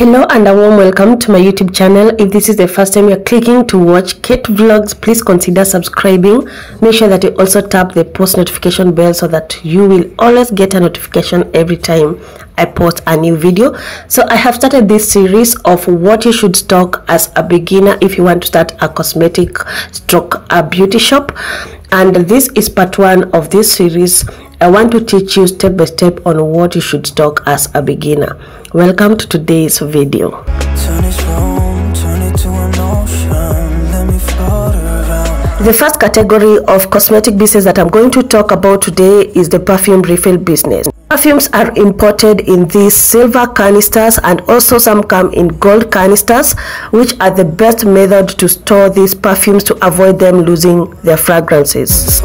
Hello and a warm welcome to my YouTube channel. If this is the first time you're clicking to watch Kate Vlogs, please consider subscribing. Make sure that you also tap the post notification bell so that you will always get a notification every time I post a new video. So I have started this series of what you should stock as a beginner if you want to start a cosmetic stroke a beauty shop. And this is part one of this series I want to teach you step by step on what you should stock as a beginner. Welcome to today's video. The first category of cosmetic business that I'm going to talk about today is the perfume refill business. Perfumes are imported in these silver canisters and also some come in gold canisters which are the best method to store these perfumes to avoid them losing their fragrances.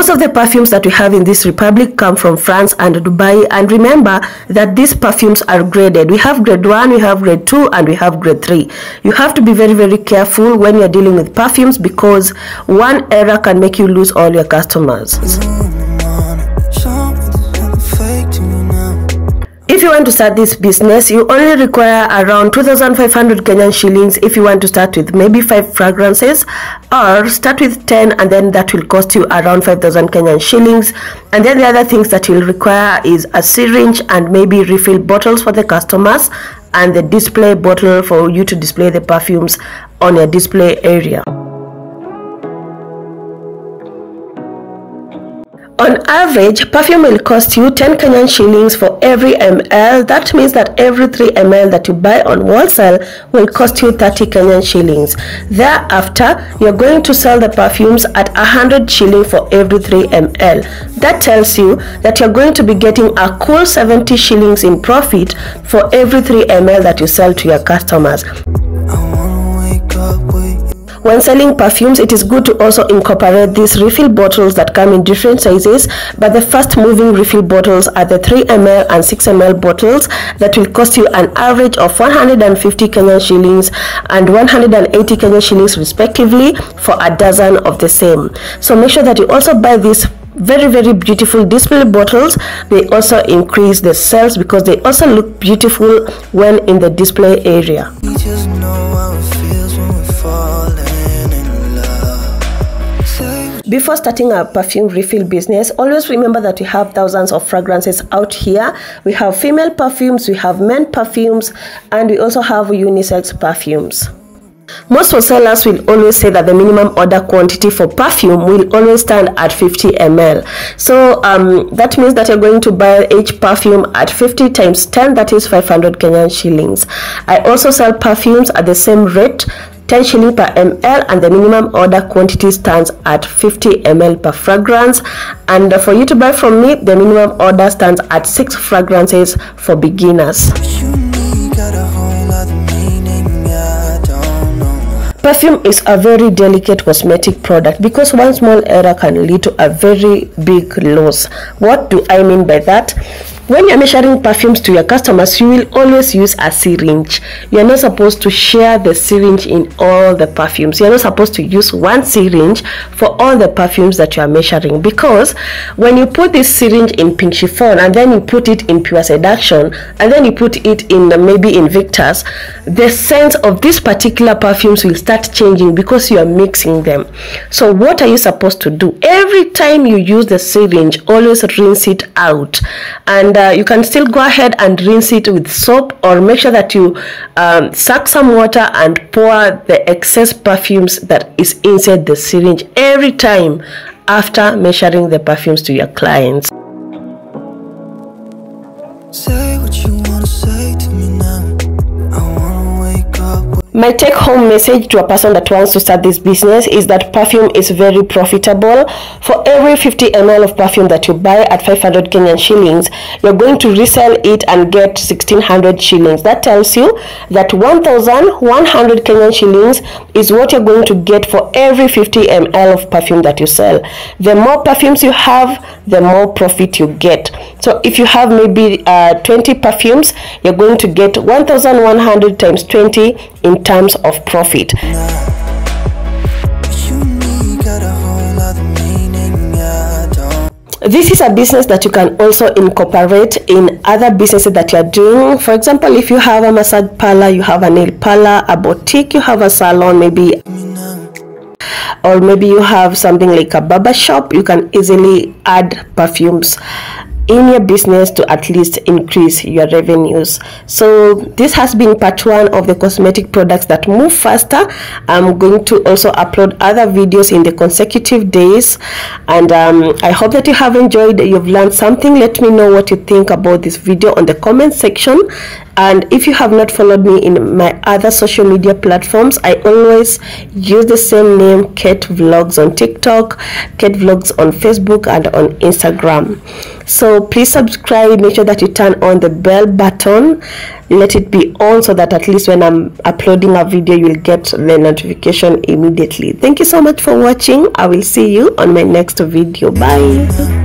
Most of the perfumes that we have in this republic come from France and Dubai and remember that these perfumes are graded. We have grade 1, we have grade 2 and we have grade 3. You have to be very very careful when you're dealing with perfumes because one error can make you lose all your customers. If you want to start this business, you only require around 2,500 Kenyan shillings if you want to start with maybe 5 fragrances or start with 10 and then that will cost you around 5,000 Kenyan shillings. And then the other things that you'll require is a syringe and maybe refill bottles for the customers and the display bottle for you to display the perfumes on your display area. On average, perfume will cost you 10 Kenyan shillings for every ml. That means that every 3 ml that you buy on wholesale will cost you 30 Kenyan shillings. Thereafter, you're going to sell the perfumes at 100 shilling for every 3 ml. That tells you that you're going to be getting a cool 70 shillings in profit for every 3 ml that you sell to your customers. When selling perfumes, it is good to also incorporate these refill bottles that come in different sizes, but the fast moving refill bottles are the 3 ml and 6 ml bottles that will cost you an average of 150 Kenyan shillings and 180 Kenyan shillings respectively for a dozen of the same. So make sure that you also buy these very very beautiful display bottles they also increase the sales because they also look beautiful when in the display area Before starting a perfume refill business, always remember that we have thousands of fragrances out here. We have female perfumes, we have men perfumes, and we also have unisex perfumes. Most wholesalers will always say that the minimum order quantity for perfume will always stand at 50 ml. So um, that means that you're going to buy each perfume at 50 times 10, that is 500 Kenyan shillings. I also sell perfumes at the same rate 10 shilling per ml and the minimum order quantity stands at 50 ml per fragrance and for you to buy from me the minimum order stands at 6 fragrances for beginners Perfume is a very delicate cosmetic product because one small error can lead to a very big loss. What do I mean by that? When you're measuring perfumes to your customers, you will always use a syringe. You're not supposed to share the syringe in all the perfumes. You're not supposed to use one syringe for all the perfumes that you are measuring because when you put this syringe in Pink Chiffon and then you put it in Pure Seduction and then you put it in uh, maybe in Victor's, the scent of these particular perfumes will start changing because you are mixing them. So what are you supposed to do? Every time you use the syringe, always rinse it out and uh, you can still go ahead and rinse it with soap or make sure that you um, suck some water and pour the excess perfumes that is inside the syringe every time after measuring the perfumes to your clients. My take home message to a person that wants to start this business is that perfume is very profitable. For every 50 ml of perfume that you buy at 500 Kenyan shillings, you're going to resell it and get 1600 shillings. That tells you that 1100 Kenyan shillings is what you're going to get for every 50 ml of perfume that you sell. The more perfumes you have, the more profit you get. So if you have maybe uh, 20 perfumes, you're going to get 1100 times 20 in terms of profit. this is a business that you can also incorporate in other businesses that you're doing for example if you have a massage parlor you have a nail parlor a boutique you have a salon maybe or maybe you have something like a barber shop you can easily add perfumes in your business to at least increase your revenues. So this has been part one of the cosmetic products that move faster. I'm going to also upload other videos in the consecutive days. And um, i hope that you have enjoyed. You've learned something. Let me know what you think about this video on the comment section and if you have not followed me in my other social media platforms i always use the same name kate vlogs on tiktok kate vlogs on facebook and on instagram. So please subscribe make sure that you turn on the bell button. Let it be on so that at least when i'm uploading a video you'll get the notification immediately. Thank you so much for watching. I will see you on my next video. Bye